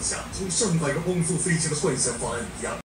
像从上百个光速飞机的幻想方案一样。